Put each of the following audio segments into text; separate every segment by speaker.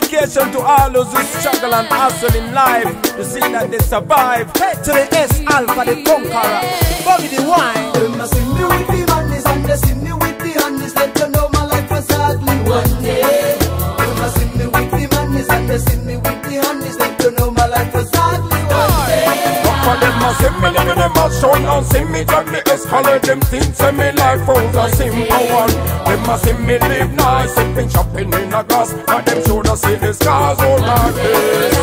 Speaker 1: dedication to all those who struggle and hustle in life to see that they survive.
Speaker 2: To the S Alpha, the conqueror. Bobi the wine.
Speaker 3: Them a see me with the madness and they see me with the honest. Let you know my life was ugly one day. Them a see me with the madness and they see me with the honest. Let you know my life was ugly one day.
Speaker 1: For them a see me living them a show and see me drive me Escalade them things say me life was a simple a see me live nice, sipping shopping in a glass, but them shoulda see the scars all like this.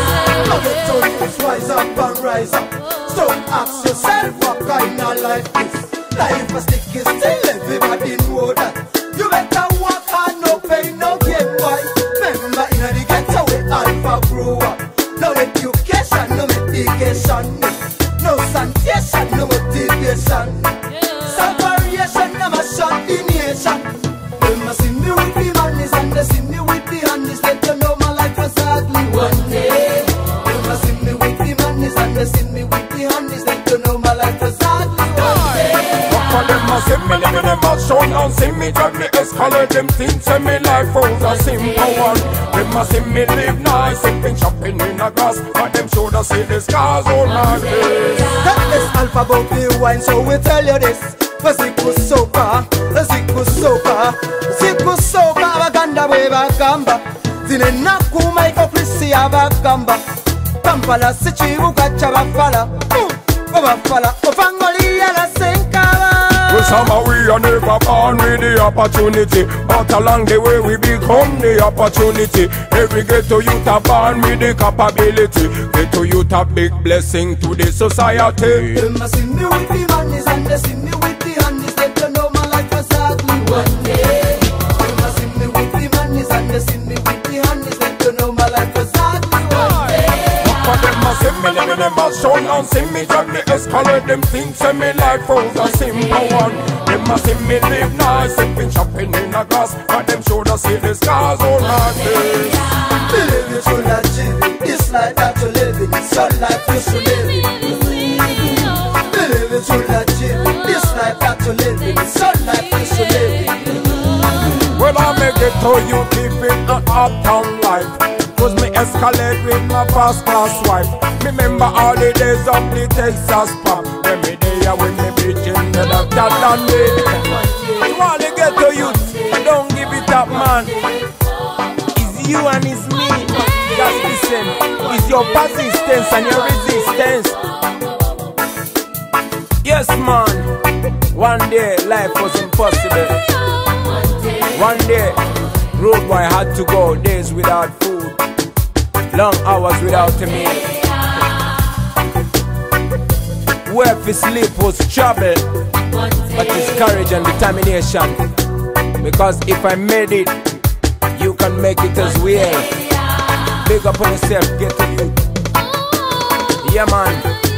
Speaker 3: Now the truth is rise up and rise up. So ask yourself what kind of life is. Life a sticky still, everybody know that. You better work hard, no pain, no gain, boy. Remember in the ghetto where Alpha grew up. No education, no medication. No sanitation, no motivation. They see me with the honest. Let you know my life was ugly one day.
Speaker 1: For them a see me living them a show and see me drive me Escalade them things say me life was a simple one. Them a see me live nice, sipping shopping in a glass, but them shoulda see the scars all like this.
Speaker 3: That is Alpha about the wine, so we tell you this. Siku soka, siku soka, siku soka abaganda bwe bagamba zino ennaku maiko krisi abagamba kampala si kibuga kyabafala obafala senkaba
Speaker 1: Well, somehow we are never born with the opportunity, but along the way we become the opportunity. Every ghetto youth are born with the capability. Ghetto youth a big blessing to the society.
Speaker 3: Them a see me with the madness and they see me with see me
Speaker 1: living a show and see me drive me Escalade them things say me life was a simple one. Them a see me live nice, sipping shopping in a glass, but them shoulda see the scars oh, all like this.
Speaker 3: Believe you should achieve it. This life that you live in, it's life you should live it. Believe you should achieve it. This life that you live in, it's life you should live it.
Speaker 1: Well, I make it to you living an uptown life. Cause me escalate with my first class wife. Remember all the days of the Texas pop. When me there when me bitching the doctor done me. You want to get to youth, don't give it up, man. It's you and it's me. Just listen. It's your persistence and your resistance. Yes, man. One day life was impossible. One day, road boy had to go days without food, long hours without a meal. Where for sleep was trouble, but it's courage and determination. Because if I made it, you can make it as well. Big up on yourself, get to you. Yeah, man.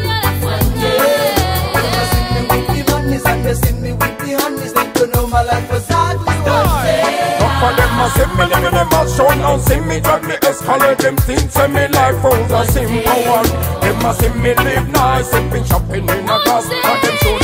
Speaker 3: A see me
Speaker 1: living them a show. Now see me drive me Escalade. Them things say me life was a simple one. Them a see me live nice, sipping shopping in a glass, and them shoulda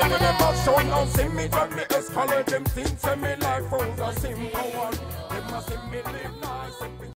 Speaker 3: a see me
Speaker 1: living them a show now see me drive me Escalade them things say me life was a simple one. Them a see me live nice,